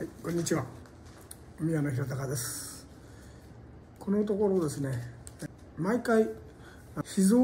はい、こんにちは。宮野博隆です。このところですね、毎回脾臓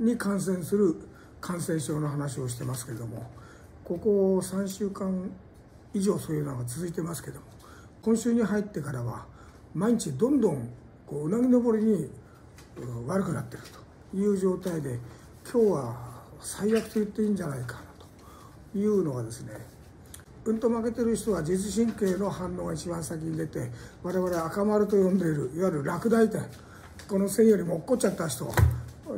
に感染する感染症の話をしてますけれども、ここ3週間以上そういうのが続いてますけども、今週に入ってからは毎日どんどんこううなぎ登りに悪くなってるという状態で、今日は最悪と言っていいんじゃないかなというのがですね、うんと負けてる人は自律神経の反応が一番先に出て我々赤丸と呼んでいるいわゆる落第点。この線よりも落っこっちゃった人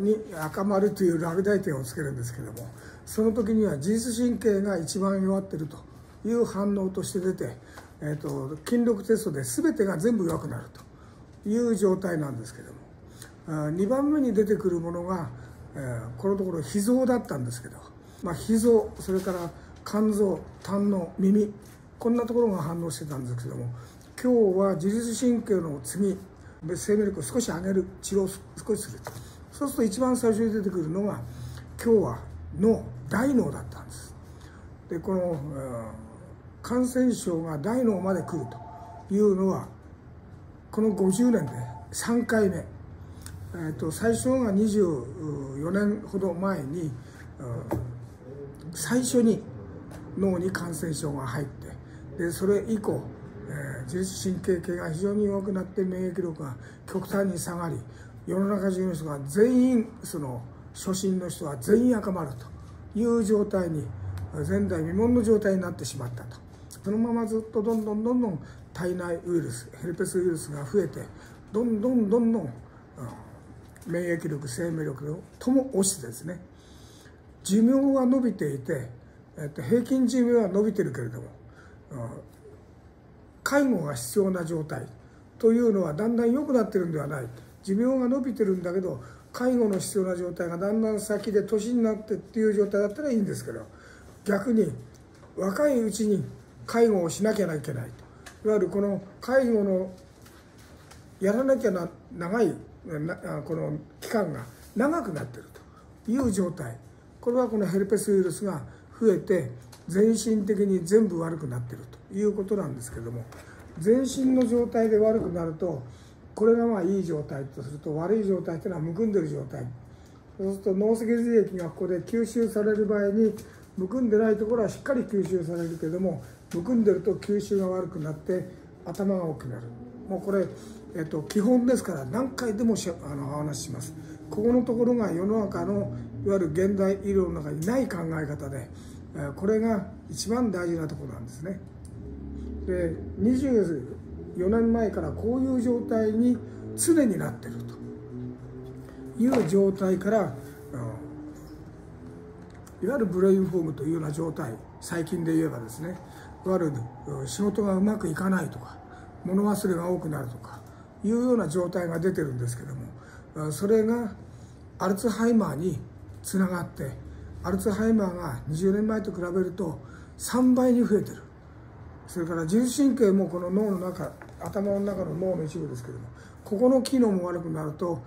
に赤丸という落第点をつけるんですけどもその時には自律神経が一番弱ってるという反応として出て、えー、と筋力テストで全てが全部弱くなるという状態なんですけども2番目に出てくるものが、えーこのところ脾臓だったんですけど、まあ、脾臓それから肝臓胆の耳。こんなところが反応してたんですけども今日は自律神経の次生命力を少し上げる治療を少しするそうすると一番最初に出てくるのが今日は脳大脳だったんです。でこの、感染症が大脳まで来るというのはこの50年で3回目、えー、と最初が24年ほど前に、最初に脳に感染症が入ってでそれ以降、えー自律神経系が非常に弱くなって免疫力が極端に下がり世の中中の人が全員その初心の人は全員赤まるという状態に前代未聞の状態になってしまったと。そのままずっとどんどんどんどん体内ウイルスヘルペスウイルスが増えてどんどんどんどん、うん免疫力生命力とも落ちてですね寿命は伸びていて、えっと、平均寿命は伸びてるけれども、介護が必要な状態というのはだんだん良くなってるんではない。寿命が伸びてるんだけど介護の必要な状態がだんだん先で年になってっていう状態だったらいいんですけど逆に若いうちに介護をしなきゃいけない。といわゆるこの介護のやらなきゃな長いなあこの期間が長くなってるという状態。これはこのヘルペスウイルスが増えて全身的に全部悪くなってるということなんですけども全身の状態で悪くなるとこれがまあいい状態とすると悪い状態というのはむくんでる状態そうすると脳脊髄液がここで吸収される場合にむくんでないところはしっかり吸収されるけどもむくんでると吸収が悪くなって頭が大きくなる。もうこれ、えっと、基本ですから何回でもあのお話します。ここのところが世の中のいわゆる現代医療の中にない考え方でこれが一番大事なところなんですね。で24年前からこういう状態に常になっていると。いう状態から、いわゆるブレインフォグというような状態最近で言えばですね。いわゆる仕事がうまくいかないとか物忘れが多くなるとかいうような状態が出てるんですけどもそれがアルツハイマーにつながってアルツハイマーが20年前と比べると3倍に増えてる。それから自律神経もこの脳の中頭の中の脳の一部ですけどもここの機能も悪くなると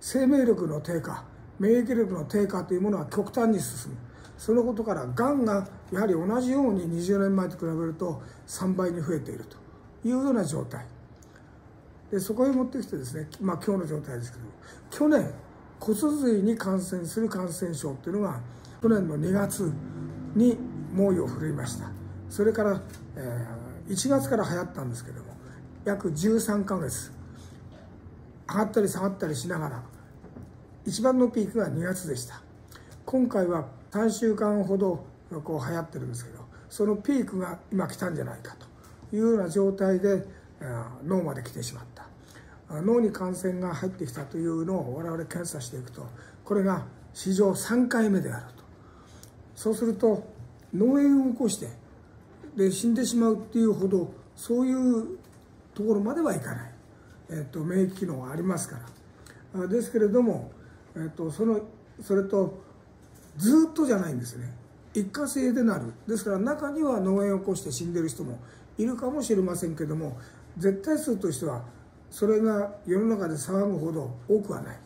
生命力の低下免疫力の低下というものは極端に進む。そのことからがんがやはり同じように20年前と比べると3倍に増えているというような状態。でそこへ持ってきてですね、まあ、今日の状態ですけど去年骨髄に感染する感染症っていうのが去年の2月に猛威を振るいました。それから、えー1月から流行ったんですけども約13ヶ月上がったり下がったりしながら一番のピークが2月でした。今回は3週間ほどこう流行ってるんですけどそのピークが今来たんじゃないかというような状態で脳まで来てしまった。脳に感染が入ってきたというのを我々検査していくとこれが史上3回目であると。そうすると脳炎を起こしてで死んでしまうっていうほどそういうところまではいかない、えっと免疫機能がありますから。ですけれども、えっとそのそれとずっとじゃないんですね。一過性でなる。ですから中には脳炎を起こして死んでる人もいるかもしれませんけども絶対数としてはそれが世の中で騒ぐほど多くはない。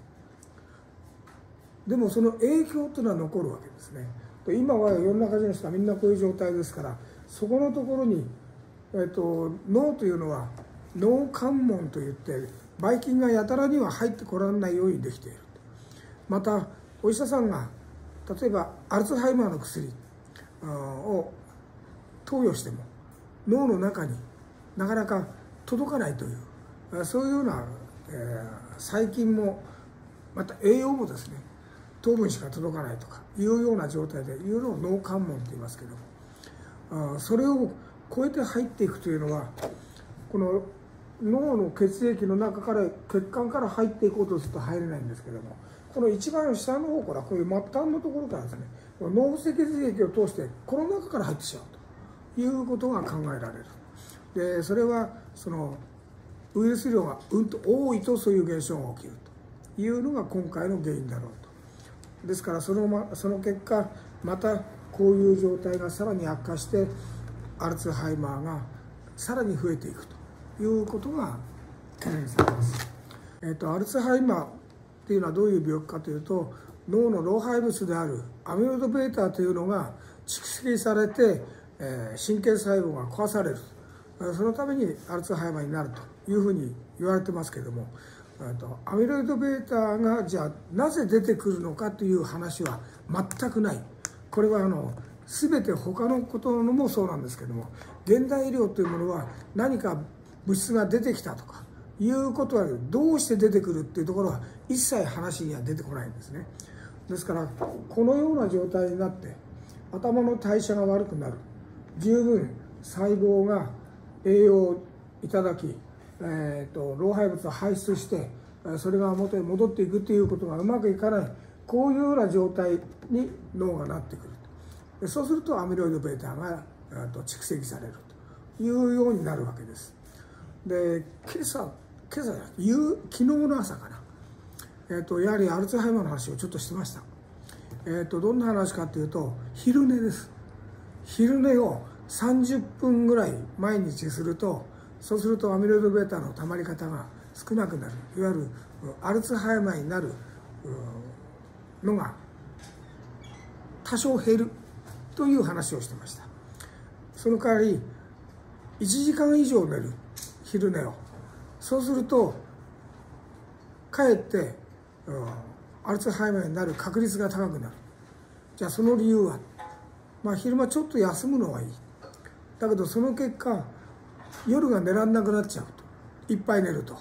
でもその影響というのは残るわけですね。今は世の中中の人はみんなこういう状態ですからそこのところにえーと、脳というのは脳関門といってばい菌がやたらには入ってこられないようにできている。またお医者さんが例えばアルツハイマーの薬を投与しても脳の中になかなか届かないという。そういうような、えー、細菌もまた栄養もですね糖分しか届かないとかいうような状態でいうのを脳関門と言いますけどもそれを超えて入っていくというのはこの脳の血液の中から血管から入っていこうとすると入れないんですけどもこの一番下の方からこういう末端のところからですね脳性血液を通してこの中から入ってしまうということが考えられる。でそれはそのウイルス量がうんと多いとそういう現象が起きるというのが今回の原因だろうとですからその,、ま、その結果またこういう状態がさらに悪化してアルツハイマーがさらに増えていくということが懸念されます。えーと、アルツハイマーっていうのはどういう病気かというと脳の老廃物であるアミロイド β というのが蓄積されて、えー、神経細胞が壊されるそのためにアルツハイマーになるというふうに言われてますけどもアミロイド β がじゃあなぜ出てくるのかという話は全くない。これはあの全て他のことのもそうなんですけども現代医療というものは何か物質が出てきたとかいうことはどうして出てくるっていうところは一切話には出てこないんですね。ですからこのような状態になって頭の代謝が悪くなる。十分細胞が栄養をいただき、えーと、老廃物を排出してそれが元に戻っていくということがうまくいかないこういうような状態に脳がなってくるそうするとアミロイド β が蓄積されるというようになるわけです。で今朝今朝じゃなくて昨日の朝かな、えーと、やはりアルツハイマーの話をちょっとしてました。えーと、どんな話かというと昼寝です。昼寝を30分ぐらい毎日するとそうするとアミロイド β のたまり方が少なくなる。いわゆるアルツハイマーになるのが多少減るという話をしてました。その代わり1時間以上寝る。昼寝をそうするとかえって、アルツハイマーになる確率が高くなる。じゃあその理由は？まあ昼間ちょっと休むのはいい。だけどその結果夜が寝らんなくなっちゃうと。いっぱい寝ると。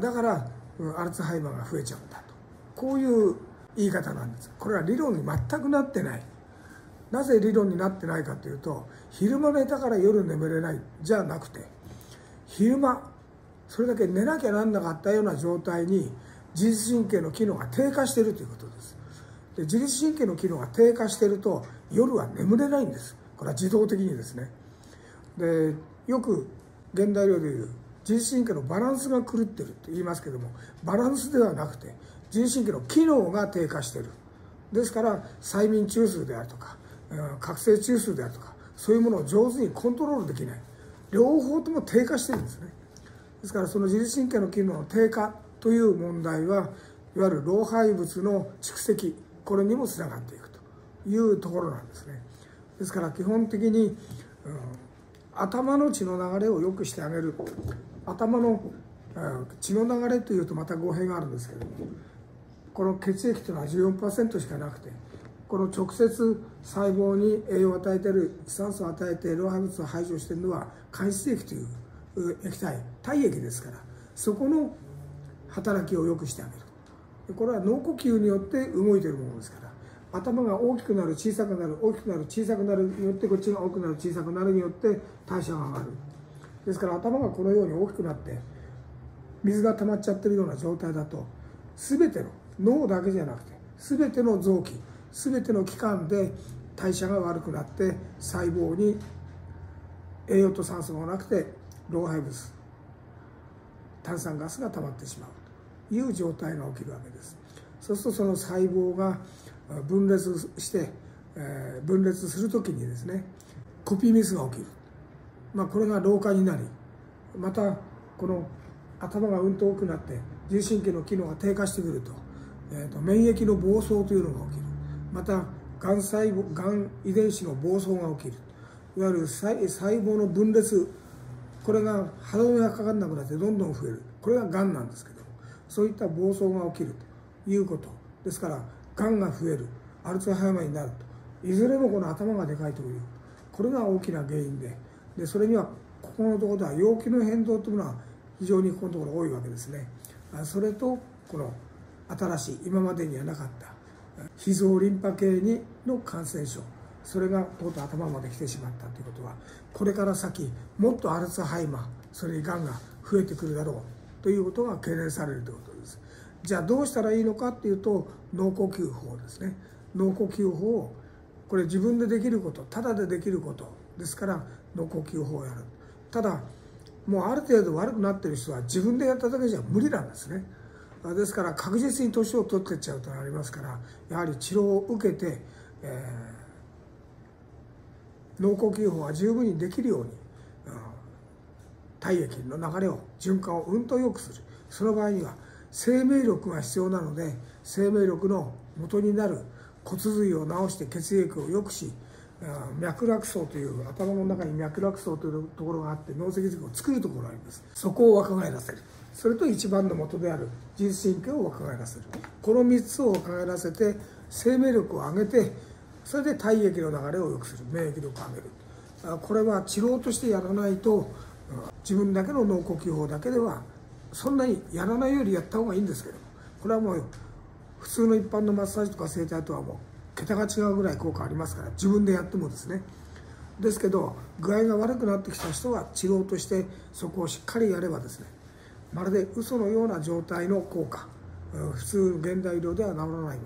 だからアルツハイマーが増えちゃうんだと。こういう言い方なんです。これは理論に全くなってない。なぜ理論になってないかというと昼間寝たから夜眠れない。じゃなくて昼間それだけ寝なきゃなんなかったような状態に自律神経の機能が低下しているということです。で自律神経の機能が低下してると夜は眠れないんです。これは自動的にですね。でよく現代医療でいう自律神経のバランスが狂ってるって言いますけどもバランスではなくて自律神経の機能が低下してる。ですから催眠中枢であるとか覚醒中枢であるとかそういうものを上手にコントロールできない。両方とも低下してるんですね。ですからその自律神経の機能の低下という問題はいわゆる老廃物の蓄積これにもつながっていくというところなんですね。ですから基本的に、うん、頭の血の流れを良くしてあげる。頭の、血の流れというとまた語弊があるんですけどもこの血液というのは14%しかなくてこの直接細胞に栄養を与えている酸素を与えて老廃物を排除しているのは間質液という液体体液ですからそこの働きを良くしてあげる。これは脳呼吸によって動いているものですから頭が大きくなる小さくなる大きくなる小さくなるによってこっちが大きくなる小さくなるによって代謝が上がる。ですから頭がこのように大きくなって水が溜まっちゃってるような状態だと全ての脳だけじゃなくて全ての臓器全ての器官で代謝が悪くなって細胞に栄養と酸素がなくて老廃物炭酸ガスが溜まってしまうという状態が起きるわけです。そうするとその細胞が分裂して、え分裂する時にですねコピーミスが起きる、まあ、これが老化になりまたこの頭がうんと多くなって自律神経の機能が低下してくると,、えーと免疫の暴走というのが起きる。またがん細胞がん遺伝子の暴走が起きる。いわゆる細胞の分裂これが歯止めがかからなくなってどんどん増える。これががんなんですけどそういった暴走が起きるということ。ですからがんが増える。アルツハイマーになると。いずれもこの頭がでかいという。これが大きな原因で。でそれにはここのところでは陽気の変動というのは非常にここのところ多いわけですね。それとこの新しい今までにはなかった脾臓リンパ系にの感染症。それがとうとう頭まで来てしまったということはこれから先もっとアルツハイマーそれにがんが増えてくるだろうということが懸念されるということじゃあどうしたらいいのかっていうと脳呼吸法ですね。脳呼吸法をこれ自分でできることただでできることですから脳呼吸法をやる。ただもうある程度悪くなってる人は自分でやっただけじゃ無理なんですね。ですから確実に年を取ってっちゃうとなりますからやはり治療を受けて、えー、脳呼吸法は十分にできるように、うん、体液の流れを循環をうんと良くする。その場合には生命力が必要なので生命力の元になる骨髄を治して血液を良くし脈絡層という頭の中に脈絡層というところがあって脳脊髄を作るところがあります。そこを若返らせる。それと一番の元である自律神経を若返らせる。この3つを若返らせて生命力を上げてそれで体液の流れを良くする。免疫力を上げる。これは治療としてやらないと自分だけの脳呼吸法だけではそんなにやらないよりやった方がいいんですけどこれはもう普通の一般のマッサージとか整体とはもう桁が違うぐらい効果ありますから自分でやってもですね。ですけど具合が悪くなってきた人は治療としてそこをしっかりやればですねまるで嘘のような状態の効果普通の現代医療では治らないものいわ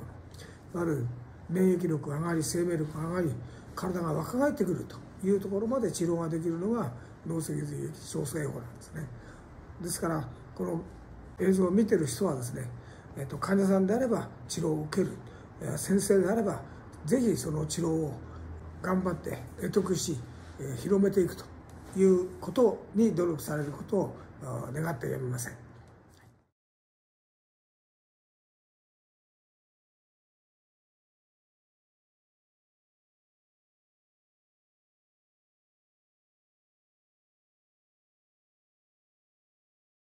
ゆる免疫力が上がり生命力が上がり体が若返ってくるというところまで治療ができるのが脳脊髄液調整法なんですね。ですからこの映像を見てる人はですね、えっと、患者さんであれば治療を受ける先生であればぜひその治療を頑張って得得し広めていくということに努力されることを願ってやみません。